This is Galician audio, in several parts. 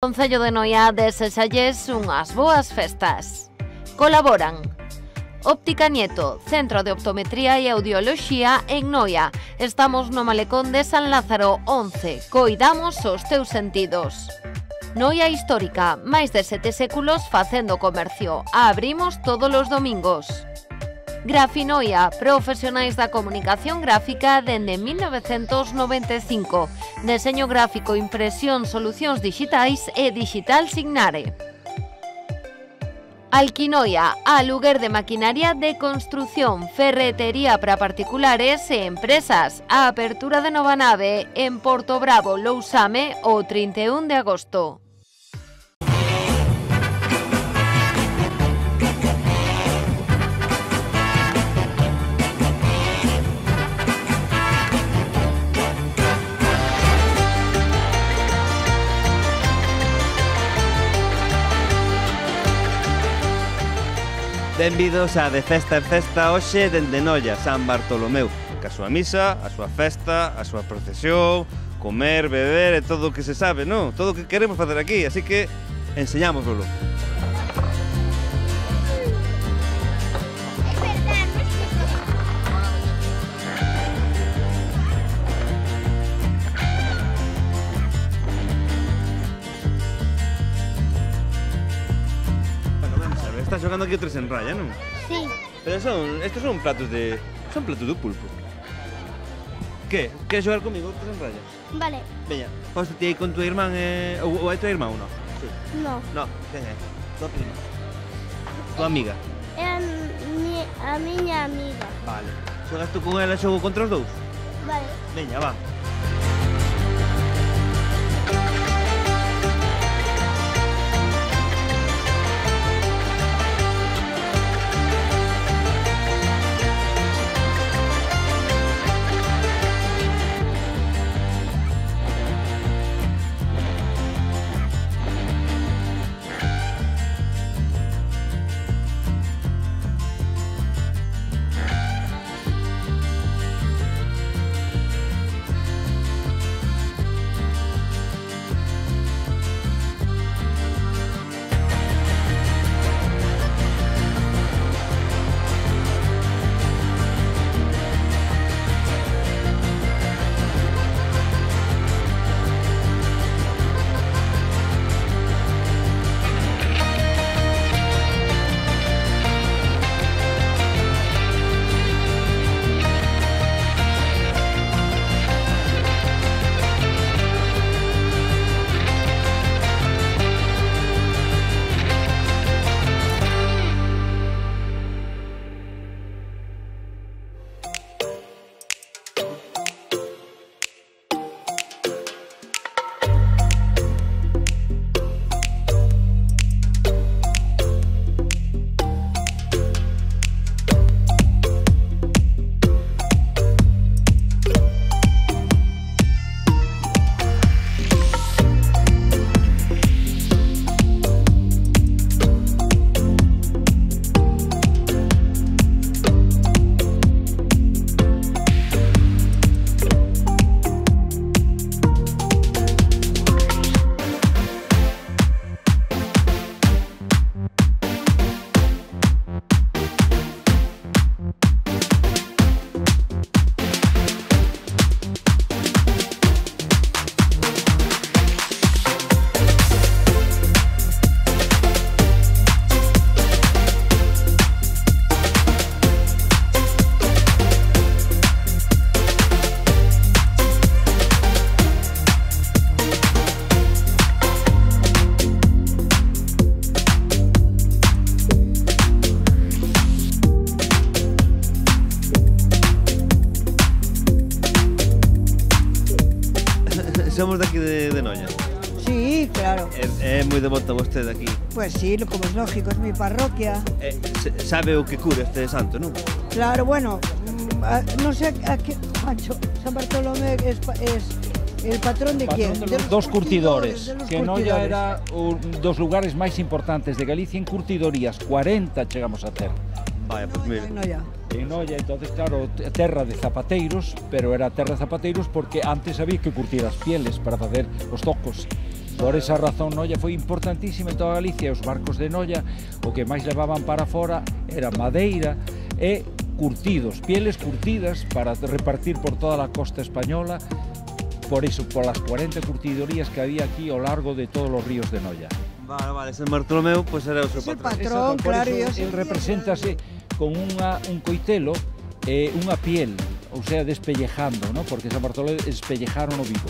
Concello de Noia desexalles unhas boas festas. Colaboran Óptica Nieto, Centro de Optometría e Audioloxía en Noia. Estamos no malecón de San Lázaro 11. Coidamos os teus sentidos. Noia Histórica, máis de sete séculos facendo comercio. Abrimos todos os domingos. Grafinoia, profesionais da comunicación gráfica dende 1995. Deseño gráfico, impresión, solucións digitais e digital signare. Alquinoia, aluguer de maquinaria de construción, ferretería para particulares e empresas. A apertura de nova nave en Porto Bravo, Lousame, o 31 de agosto. Benvidos a De Festa en Festa hoxe dende Noia, San Bartolomeu Ca a súa misa, a súa festa, a súa procesión Comer, beber e todo o que se sabe, non? Todo o que queremos facer aquí, así que enseñámoslo. Estás xogando aquí o tres en raya, non? Sí. Pero son, estos son platos de... Son platos de pulpo. Que? Queres xogar comigo tres en raya? Vale. Veña, posto ti con tu irmán e... Ou, ou irmán ou non? Sí. No. No, quen é? Tua prima. Tua amiga. É a, mi, a miña amiga. Vale. Xogas tú con ela xogo contra os dous? Vale. Veña, va. Pois sí, como é lógico, é mi parroquia. Eh, sabe o que cura este santo, non? Claro, bueno, mm, a, non sei a que... Pancho, San Bartolomé es, es El patrón de quién? De los, de los dos curtidores, curtidores que no ya era un dos lugares máis importantes de Galicia en curtidorías, 40 chegamos a ter. Vaya, pues mira. No, ya. En Noia, entonces, claro, terra de zapateiros, pero era terra de zapateiros porque antes había que curtir as pieles para facer os tocos. Por esa razón Noia foi importantísima en toda Galicia os barcos de Noia o que máis levaban para fora era madeira e curtidos, pieles curtidas para repartir por toda a costa española por iso, polas 40 curtidorías que había aquí ao largo de todos os ríos de Noia. Vale, vale, San Bartolomeu, pois pues era o seu patrón. Ese patrón, Exacto, claro. Eso, el represéntase con unha, un coitelo e eh, unha piel, ou sea, despellejando, ¿no? porque San Bartolomeu despellejaron o vivo.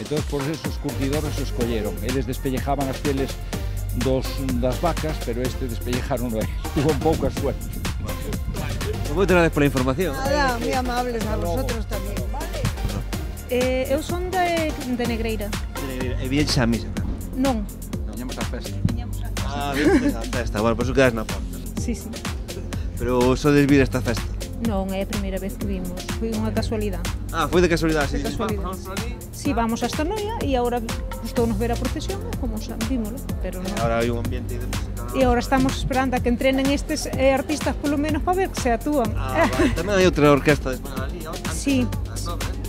Entón, por eso os curtidores os colleron. Eles despellejaban as pieles dos, das vacas, pero este despellejaron o Tuvo pouca suerte. Moitas gracias pola información. Nada, moi amables a vosotros tamén. Vale. Eh, eu son de, de Negreira. Negreira. E bien xa a misa? Non. Viñamos a festa. Viñamos a festa. Ah, viñamos a festa. Bueno, pois pues, quedas na porta. Sí, sí. Pero sodes vir esta festa? Non, é a primeira vez que vimos. Foi unha casualidade. Ah, foi de casualidade, sí. De casualidade. sí vamos a esta y ahora justo nos ve la procesión, como vimos, pero no. Ahora hay un ambiente y ahora estamos esperando a que entrenen estos eh, artistas por lo menos para ver que se actúan. Ah, vale. También hay otra orquesta de Esmanalí, Sí.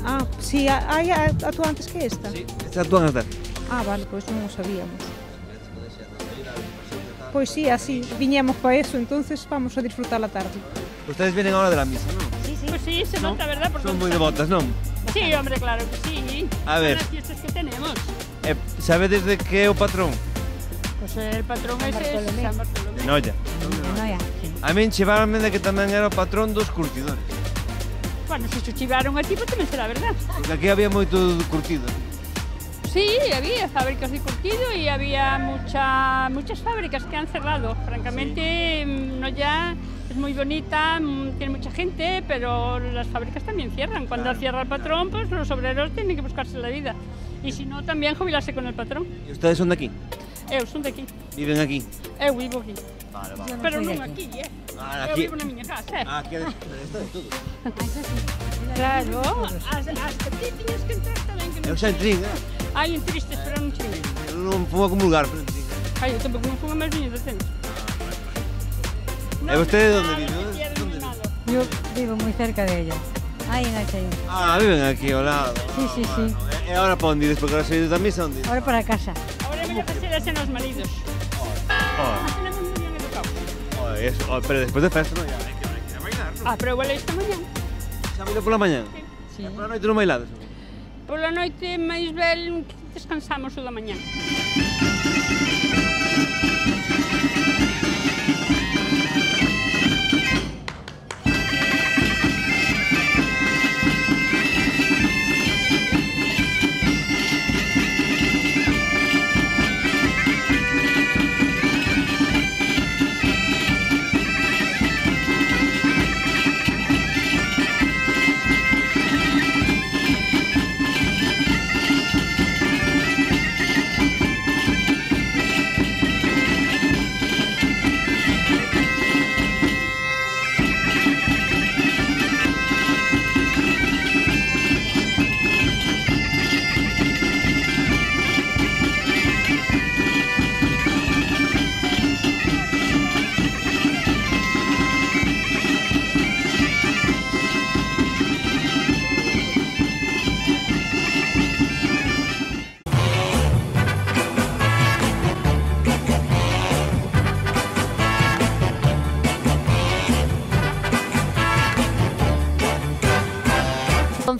Ah, sí, hay actúa antes que esta. Sí, esta actúa antes. Ah, vale, pues no lo sabíamos. Pues sí, así, viñamos para eso, entonces vamos a disfrutar la tarde. Ustedes vienen ahora de la misa, ¿no? Sí, sí. Pues sí, se nota, ¿verdad? Porque Son muy devotas, ¿no? Sí, hombre, claro que sí. A ver. Son las fiestas que tenemos. Eh, sabedes de que é o patrón? Pues el patrón ese es San Bartolomé. De Noia. A min cheváronme de que tamén era o patrón dos curtidores. Bueno, se chuchivaron aquí, pues también será verdad. Porque aquí había moito curtido. Sí, había fábricas de curtido y había mucha, muchas fábricas que han cerrado. Francamente, mm, no ya es muy bonita, mm, tiene mucha gente, pero las fábricas también cierran. Cuando cierra el patrón, pues los obreros tienen que buscarse la vida. Y si no, también jubilarse con el patrón. E ustedes son de aquí? Eu son de aquí. Viven aquí? Eu vivo aquí. Vale, vale. Pero non aquí, eh? Ah, Eu aquí. vivo na miña casa, eh? Ah, aquí de, de, de todo. Claro, as, as que ti tiñas que entrar tamén que non Eu xa entrín, eh? Hai en tristes, pero non chin. Eu non fumo a comulgar, pero entrín. Ai, eu tampouco non fumo máis viños de no, ¿Usted de dónde vive? Yo vivo muy cerca de ella. Ahí en H. Ah, viven aquí al lado. Sí, sí, ah, bueno. sí. ¿Y ahora para dónde ides? Porque ahora se ido también son Ahora para casa. Ahora me a hacer los maridos. Oh. Oh. Eso. Oh, pero después de festa no, ya hay que, hay que bailar. ¿no? Ah, pero igual esta mañana. ¿Se ha por la mañana? Sí. ¿Por la noite non bailades? Por la noite máis descansamos o da mañana.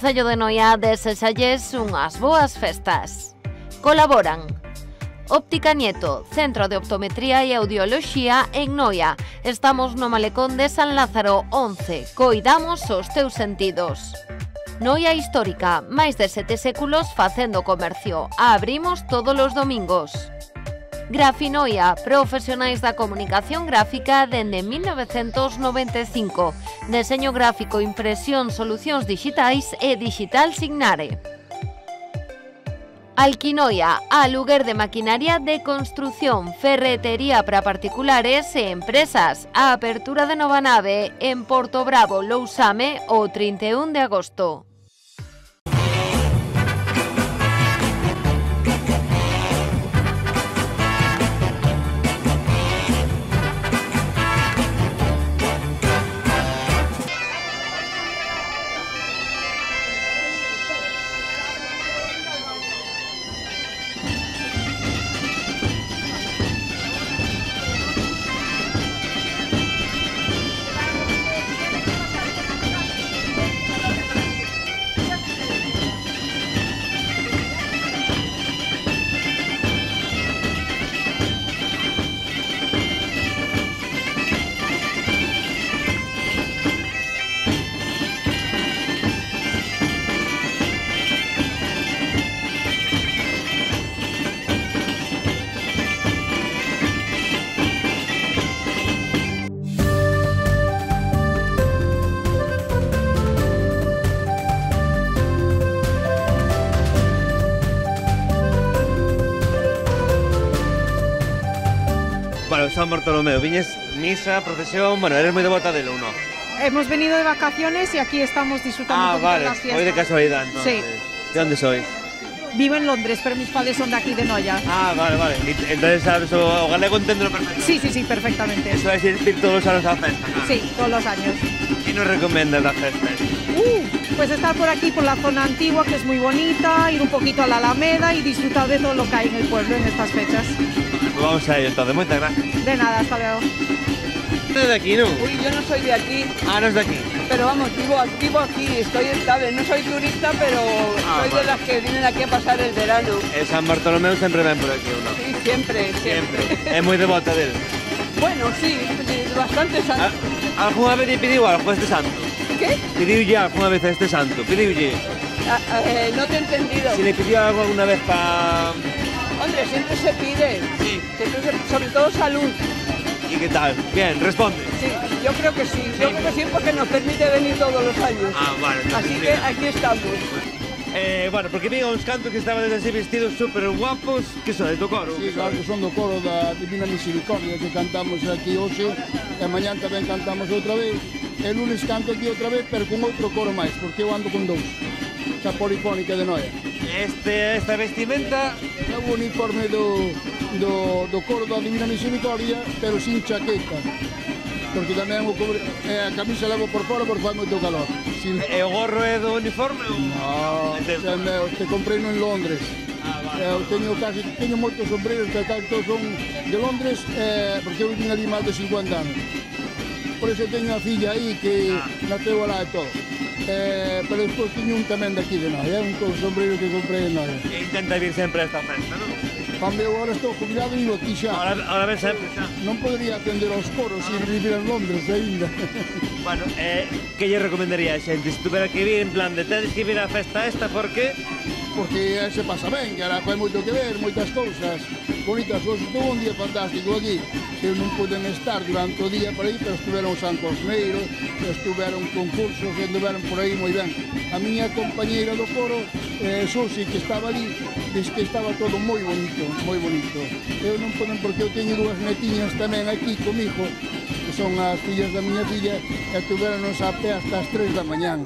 Concello de Noia desexalles unhas boas festas. Colaboran Óptica Nieto, Centro de Optometría e Audioloxía en Noia. Estamos no malecón de San Lázaro 11. Coidamos os teus sentidos. Noia Histórica, máis de sete séculos facendo comercio. Abrimos todos os domingos. Grafinoia, profesionais da comunicación gráfica dende 1995. Deseño gráfico, impresión, solucións digitais e digital signare. Alquinoia, aluguer de maquinaria de construción, ferretería para particulares e empresas. A apertura de nova nave en Porto Bravo, Lousame, o 31 de agosto. Bartolomeu? Viñes misa, procesión, bueno, eres moi devota ou non? Hemos venido de vacaciones y aquí estamos disfrutando Ah, vale, de la fiesta. foi de casualidad entonces. Sí. De onde sois? Vivo en Londres, pero mis padres son de aquí, de Noya. Ah, vale, vale. Entonces sabes o, o galego entendelo perfecto. Sí, sí, sí, perfectamente. Eso es ir todos los años a la festa. claro. Sí, todos los años. ¿Qué nos recomiendas la festa? Uh, pues estar por aquí, por la zona antigua, que es muy bonita, ir un poquito a la Alameda y disfrutar de todo lo que hay en el pueblo en estas fechas. Pues vamos a ello entonces, muchas gracias. De nada, hasta luego. ¿De aquí, no? Uy, yo no soy de aquí, Ah, no es de aquí. pero vamos, vivo, vivo aquí, estoy estable. No soy turista, pero Ah, soy vale. de las que vienen aquí a pasar el verano. El San Bartolomeu siempre ven por aquí, ¿o no? Sí, siempre, siempre. Siempre. Es muy devota de él. Bueno, sí, de bastantes Ah. ¿Alguna vez le pidió algo a este santo? ¿Qué? ¿Pidió ya alguna vez a este santo? ¿Pidió ya? Ah, eh, no te he entendido. Si le pidió algo alguna vez para... Hombre, siempre se pide. Sí. Siempre se, sobre todo salud. ¿Y qué tal? Bien, responde. Sí, yo creo que sí. sí. Yo creo que sí porque nos permite venir todos los años. Ah, vale. No Así que aquí estamos. Eh, bueno, porque vi uns cantos que estaban así vestidos súper guapos, que son de tu coro? Sí, claro, que son do coro da Divina Misericordia que cantamos aquí hoxe, e mañán tamén cantamos outra vez, e lunes canto aquí outra vez, pero con outro coro máis, porque eu ando con dous marcha polifónica de Noia. Este, esta vestimenta... É o uniforme do, do, do coro da Divina Misericordia, pero sin chaqueta. Porque tamén o cubre, eh, a camisa levo por fora porque fai moito calor. Sin... E o gorro é do uniforme? Ou... No, xa meu, te comprei no en Londres. Ah, vale. Eu teño casi, teño moitos sombreros que casi todos son de Londres, eh, porque eu vim ali máis de 50 anos. Por eso teño a filla aí que ah. naceu alá e todo eh, pero despois tiño un tamén daqui de Noia, eh, un sombrero que comprei en Noia. E intenta vir sempre a esta festa, non? Cambio, agora estou jubilado e vivo aquí xa. Ahora, ahora ves sempre xa. Non podría atender aos coros ah. e vivir en Londres aínda. Bueno, eh, que lle recomendaría a xente? Se tuvera que vir en plan de tedes que vir á festa esta porque porque se pasa ben, Caraco, hai moito que ver, moitas cousas, bonitas cousas. Tuvo un día fantástico aquí, que non poden estar durante o día por aí, pero estuveron San Cosmeiro, estuveron concursos, que estuveron por aí moi ben. A miña compañeira do coro, eh, Susi, que estaba ali, diz que estaba todo moi bonito, moi bonito. Eu non poden, porque eu teño dúas netiñas tamén aquí comigo, que son as fillas da miña filla, e estuveron a pé hasta as 3 da mañán.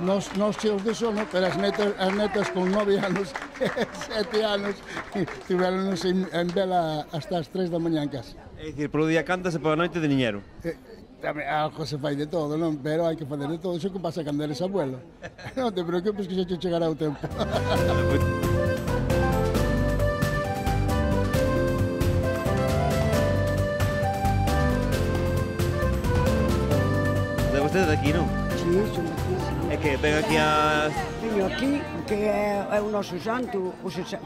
Nos, nos sono, pero as netas, as netas con nove anos, sete anos, estiveronos en, en vela hasta as 3 da mañán casi. É dicir, polo día canta e pola noite de niñero Eh, tamén, algo se fai de todo, non? Pero hai que fazer de todo, iso que pasa cando eres abuelo. non te preocupes que xa te chegará o tempo. De vostede de aquí, non? Sí, sí. que ven aquí a... Teño aquí, que é, é o noso santo, o santo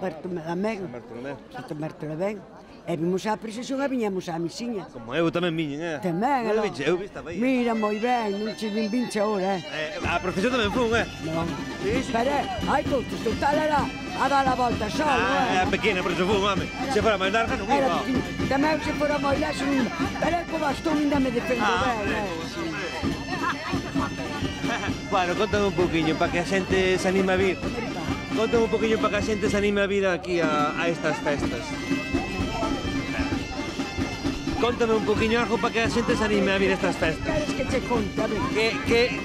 Bartolomé. Bartolomé. Santo Bartolomé. E vimos a procesión e viñamos á misiña. Como eu tamén viñen, eh? Tamén, eu, vinche, eu vista aí. Eh. Mira, moi ben, non che vin vinche ahora, eh? eh a procesión tamén fun, eh? Non. Sí, sí. Espera, hai toutes, total era a dar a volta só, ah, eh? É pequena, por se fun, home. Se fora máis larga, non iba. Era pequena. Tamén se fora moi larga, non iba. Pero é que o bastón ainda me defendo, ah, ben, eh? Sí. Bueno, contame un poquinho para que a xente se anime a vir. Contame un poquinho para que a xente se anime a vir aquí a, a estas festas. Contame un poquinho algo para que a xente se anime a vir a estas festas. Queres que che conte, a ver? Que, que,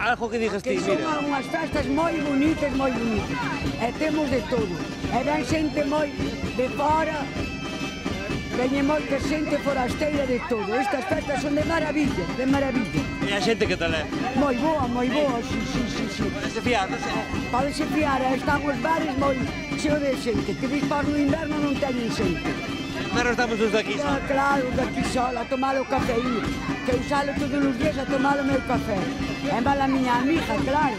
algo que digas ti, mira. Que son unhas festas moi bonitas, moi bonitas. E temos de todo. E ven xente moi de fora, Veñe moita xente forasteira de todo. Estas festas son de maravilla, de maravilla. E a xente que tal é? Moi boa, moi boa, sí, sí, sí. sí. Podese fiar, non sei. Podese fiar, eh. están os bares moi cheo de xente, que dispar no inverno non teñen xente. Pero estamos os daqui ah, só. Claro, os daqui só, a tomar o cafeíno, que eu salo todos os días a tomar o meu café. En va a miña amiga, claro.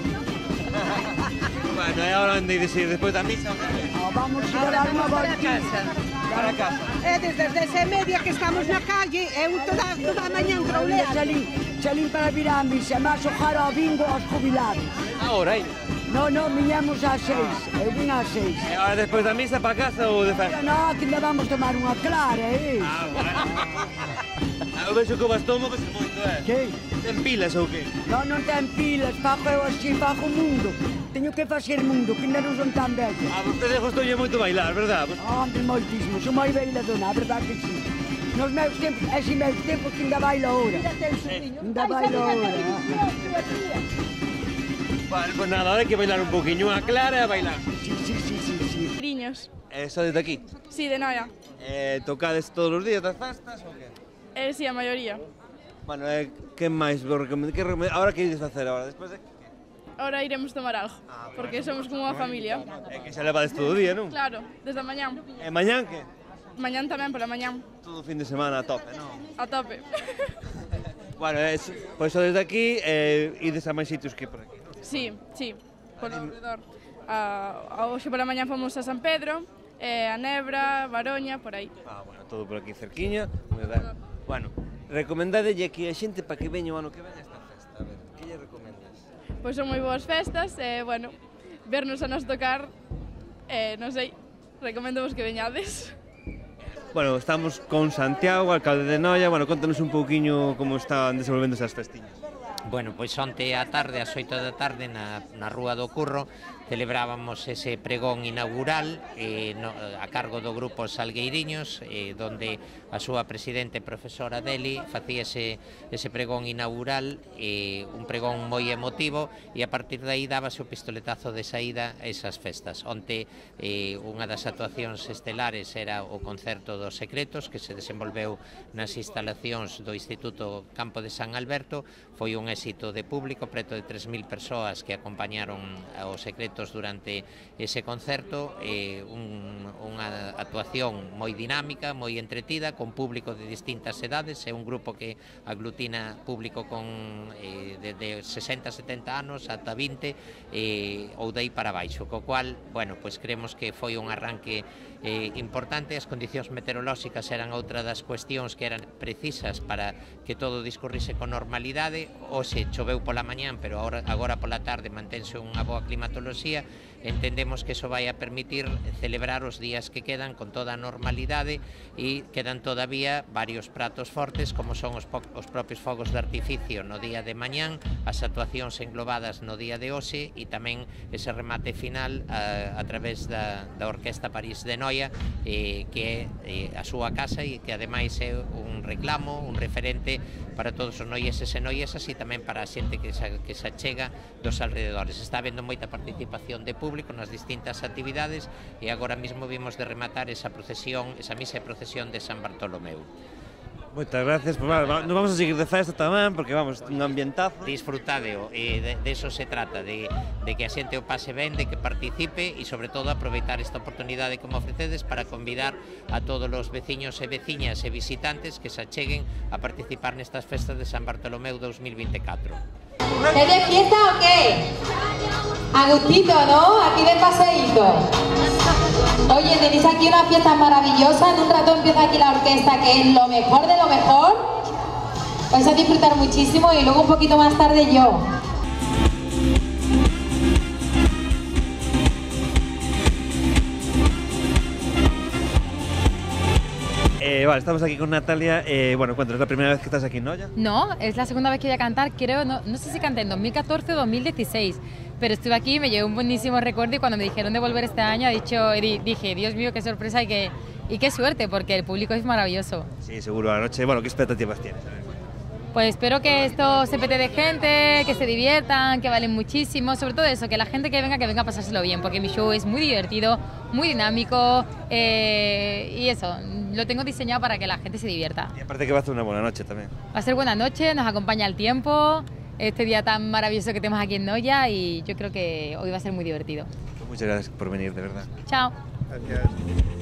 bueno, e agora onde ides ir? Despois da misa? Oh, vamos a dar unha volta para casa. É eh, desde as 10 e media que estamos na calle, eh, eu toda, toda a mañan troulé. Chalín, chalín para Virambis, e máis o jaro bingo aos jubilados. Agora, hein? Eh. No, no, viñamos ás seis, eu vin ás seis. E agora despois da misa para casa ou de festa? No, que ainda vamos tomar unha clara, eh? Ah, bueno. Eu vexo que o vas tomo que se moito, é. Que? Ten pilas ou que? Non, non ten pilas, fago eu así, fago mundo. Teño que facer mundo, que non son tan bello. A vostede gostoulle moito bailar, verdad? Vos... Hombre, moitísimo, son moi bailadona, a verdad que sí. Nos meus tempos, ese meus tempos que ainda bailo ahora. Ainda bailo ahora. Vale, pues nada, hai que bailar un poquinho a Clara e a bailar. Sí, sí, sí, sí, sí. Niños. Eh, sodes de aquí? Sí, de Noia. Eh, tocades todos os días das festas ou que? Eh, sí, a maioría. Bueno, eh, que máis vos recomendo? Que recomendo? Ahora que ides facer agora? Despois de... Ahora iremos tomar algo, ah, porque somos como unha familia. É que xa levades todo o día, non? Claro, desde a mañán. E mañán que? Mañán tamén, pola mañán. Todo o fin de semana a tope, non? A tope. bueno, es, pois pues, desde aquí eh, ides a máis sitios que por aquí. Sí, sí, polo alrededor. A, a, hoxe pola mañán fomos a San Pedro, eh, a Nebra, Baroña, por aí. Ah, bueno, todo por aquí cerquiña. Moi ben. Bueno, recomendadelle que a xente para que veña o ano que ven esta festa. A ver, que lle recomendas? Pois son moi boas festas e, eh, bueno, vernos a nos tocar, eh, non sei, recomendo vos que veñades. Bueno, estamos con Santiago, alcalde de Noia, bueno, contanos un pouquiño como están desenvolvendo esas festiñas. Bueno, pois onte a tarde, ás 8 da tarde na, na Rúa do Curro celebrábamos ese pregón inaugural eh, no, a cargo do grupo Salgueiriños, eh, donde a súa presidente profesora Deli facía ese, ese pregón inaugural, eh, un pregón moi emotivo, e a partir de aí dábase o pistoletazo de saída a esas festas. Onte eh, unha das actuacións estelares era o concerto dos secretos que se desenvolveu nas instalacións do Instituto Campo de San Alberto, Foi un éxito de público, preto de 3.000 persoas que acompañaron aos secretos durante ese concerto, e un, unha actuación moi dinámica, moi entretida, con público de distintas edades, é un grupo que aglutina público con eh, de 60, 70 anos ata 20 eh, ou dei para baixo, co cual, bueno, pois pues creemos que foi un arranque eh, importante, as condicións meteorolóxicas eran outra das cuestións que eran precisas para que todo discorrise con normalidade, hoxe choveu pola mañán, pero agora, agora pola tarde mantense unha boa climatoloxía, entendemos que eso vai a permitir celebrar os días que quedan con toda a normalidade e quedan todavía varios pratos fortes como son os, os propios fogos de artificio no día de mañán, as actuacións englobadas no día de hoxe e tamén ese remate final a, a través da, da Orquesta París de Norte Noia eh, que é eh, a súa casa e que ademais é un reclamo, un referente para todos os noieses e noiesas e tamén para a xente que se, que se chega dos alrededores. Está habendo moita participación de público nas distintas actividades e agora mesmo vimos de rematar esa procesión, esa misa e procesión de San Bartolomeu. Moitas gracias, pues, vale, nos vamos a seguir de festa tamén, porque vamos, un ambientazo. Disfrutadeo, e de, de eso se trata, de, de que a xente o pase ben, de que participe e sobre todo aproveitar esta oportunidade que me ofrecedes para convidar a todos os veciños e veciñas e visitantes que se acheguen a participar nestas festas de San Bartolomeu 2024. ¿Es de fiesta o qué? Agustito, ¿no? Aquí de paseíto. Oye, tenéis aquí una fiesta maravillosa. En un rato empieza aquí la orquesta, que es lo mejor de lo mejor. Vais a disfrutar muchísimo y luego un poquito más tarde yo. Eh, vale, estamos aquí con Natalia. Eh, bueno, ¿cuánto es la primera vez que estás aquí Noya? No, es la segunda vez que voy a cantar, creo, no, no sé si canté en 2014 o 2016, pero estuve aquí y me llevé un buenísimo recuerdo y cuando me dijeron de volver este año, dicho, dije, Dios mío, qué sorpresa y qué, y qué suerte, porque el público es maravilloso. Sí, seguro, la noche. Bueno, ¿qué expectativas tienes? Pues espero que esto se pete de gente, que se diviertan, que valen muchísimo, sobre todo eso, que la gente que venga, que venga a pasárselo bien, porque mi show es muy divertido, muy dinámico eh, y eso, lo tengo diseñado para que la gente se divierta. Y aparte que va a ser una buena noche también. Va a ser buena noche, nos acompaña el tiempo, este día tan maravilloso que tenemos aquí en Noya y yo creo que hoy va a ser muy divertido. Muchas gracias por venir, de verdad. Chao. Gracias.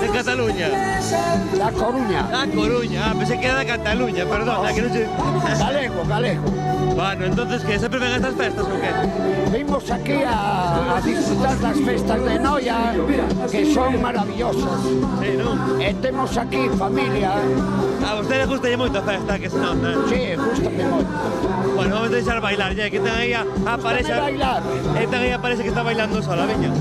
De Cataluña. Da Coruña. Da Coruña. Ah, pensé que era de Cataluña, perdón. que no se... Galego, galego. Bueno, entonces, ¿qué? ¿Sempre ven a estas festas o qué? Vimos aquí a, a disfrutar las festas de Noia, que son maravillosas. Sí, non? E temos aquí familia. A vostede gusta moito a festa, que se nota. Sí, gustame moito. Bueno, vamos a deixar bailar, ya que ten aí a, a pareja... bailar. E ten aí a que está bailando sola, veña.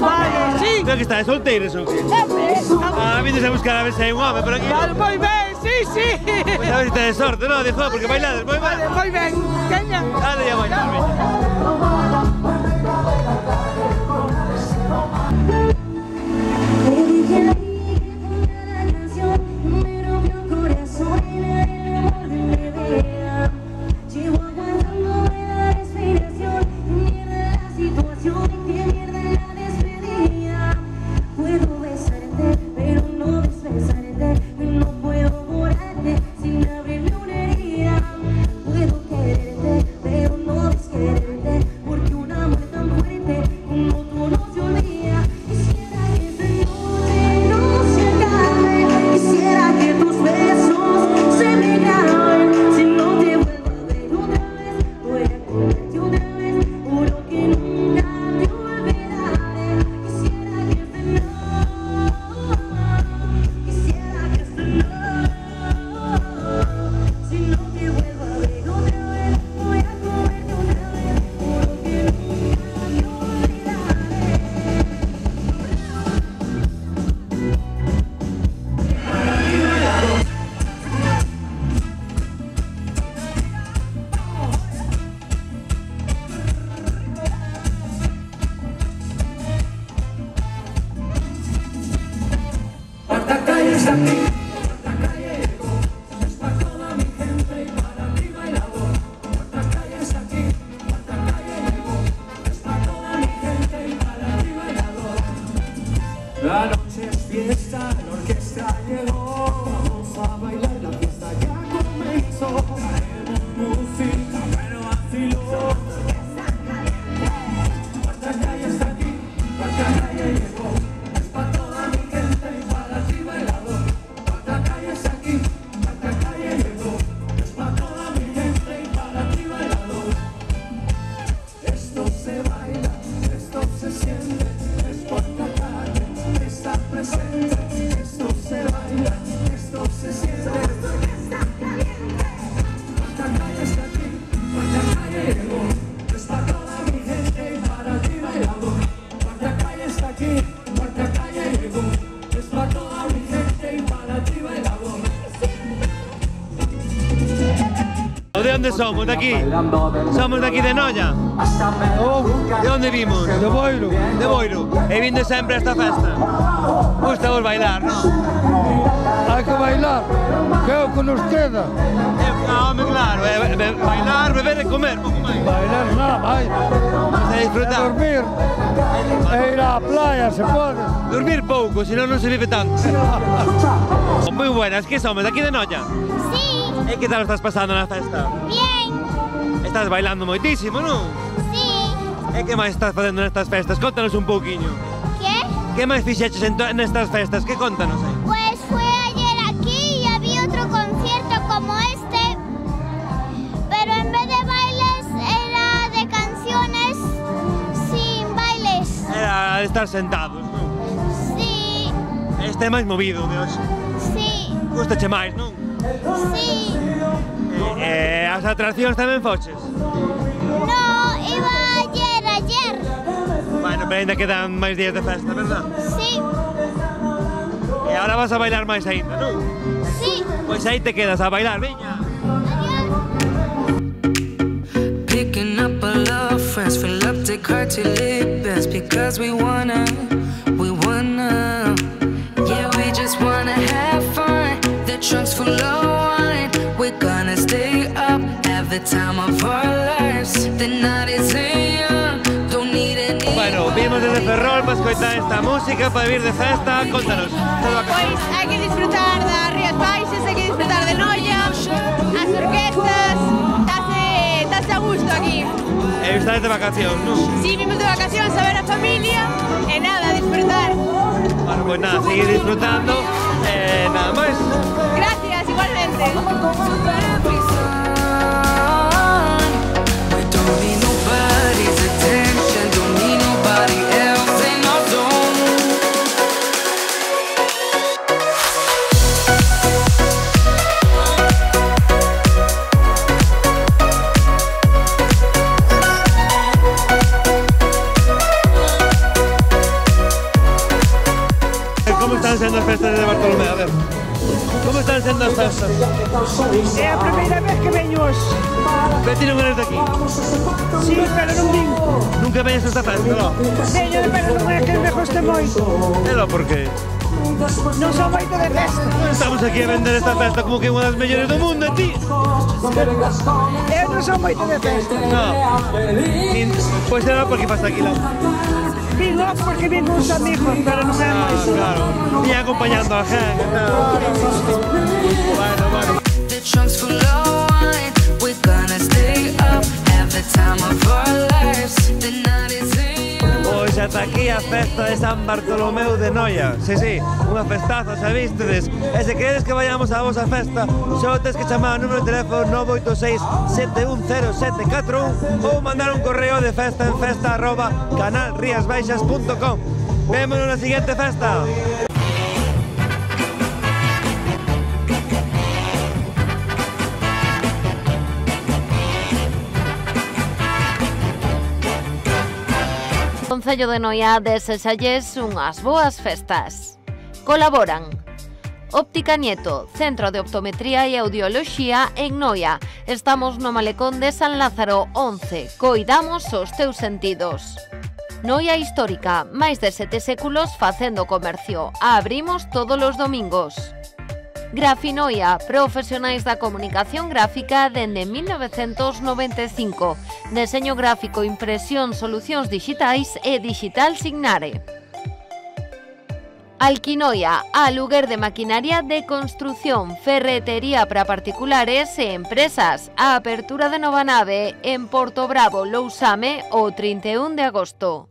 Vale, sí. Tu que estàs solteres o què? Ah, vindes a buscar a ver si hay un home por aquí. Vale, muy bien, sí, sí. Pues a ver si tenés sorte, ¿no? De juego, porque bailades, muy bien. Vale, muy bien. Caña. Dale, ya. present. Somos? ¿De aquí? Somos de aquí de Noia? ¿De dónde vimos? De Boiro. De Boiro. E vinde sempre a esta festa? Gusta vos bailar, non? Hai que bailar, que é o que nos queda. Ah, home, claro. eh, be- bailar, beber e comer, pouco máis. Bailar nada máis. E disfrutar. Dormir. E ir á playa, se pode. Dormir pouco, senón non se vive tanto. Moi buenas, que somos? De aquí de Noia? Sí, E que tal estás pasando na festa? bien, Estás bailando moitísimo, non? sí. E que máis estás facendo nestas festas? Contanos un pouquiño. ¿Qué? Que máis fixeches nestas festas? Que contanos aí? Pues fue ayer aquí y había otro concierto como este, pero en vez de bailes era de canciones sin bailes. Era de estar sentados, non? Sí, Este é máis movido de hoxe. sí, Gustache máis, non? sí. Eh, as atraccións tamén foches? No, iba ayer, ayer. Bueno, pero ainda quedan máis días de festa, verdad? Sí. E agora vas a bailar máis aínda, non? Sí. Pois aí te quedas a bailar, viña. Picking up our love friends, fill up the car till because we wanna Bueno, vimos desde Ferrol, para escoitar esta música para vir de festa, contanos. Pois hai que disfrutar das Rías Baixas, hai que disfrutar de Noia, as orquestas, estase, estase a gusto aquí. Eh, e estás de vacacións, non? Si, sí, vimos de vacacións a ver a familia e nada, disfrutar. Bueno, pois nada, seguir disfrutando e nada máis. Gracias, igualmente. É a primeira vez que veño hoxe. Pero ti non eres daqui? Sí, pero non vin. Nunca venhas esta festa, non? Veño, pero non é que me goste moito. Ela por qué? Non son moito de festa. Estamos aquí a vender esta festa como que é unha das mellores do mundo, ti. Eu non son moito de festa. Non. Pois era porque pasa aquí, lá. Vino ah, porque vin uns amigos, pero non é ah, máis. Claro, vim acompañando a gente. Bueno, bueno trunks full of wine. We're gonna stay up, have the time of our lives. The night is Pois ata aquí a festa de San Bartolomeu de Noia. Sí, sí, unha festaza, xa vistedes E se queredes que vayamos a vosa festa Só tes que chamar ao número de teléfono 986-710741 Ou mandar un correo de festa en festa arroba canalriasbaixas.com Vémonos na siguiente festa Concello de Noia desexalles unhas boas festas. Colaboran Óptica Nieto, Centro de Optometría e Audioloxía en Noia. Estamos no Malecón de San Lázaro 11. Coidamos os teus sentidos. Noia Histórica, máis de sete séculos facendo comercio. Abrimos todos os domingos. Grafinoia, profesionais da comunicación gráfica dende 1995. Deseño gráfico, impresión, solucións digitais e digital signare. Alquinoia, aluguer de maquinaria de construción, ferretería para particulares e empresas. A apertura de nova nave en Porto Bravo, Lousame, o 31 de agosto.